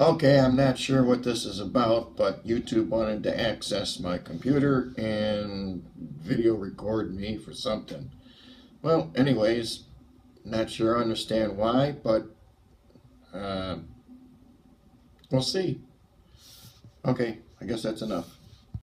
Okay, I'm not sure what this is about, but YouTube wanted to access my computer and video record me for something. Well, anyways, not sure I understand why, but uh, we'll see. Okay, I guess that's enough.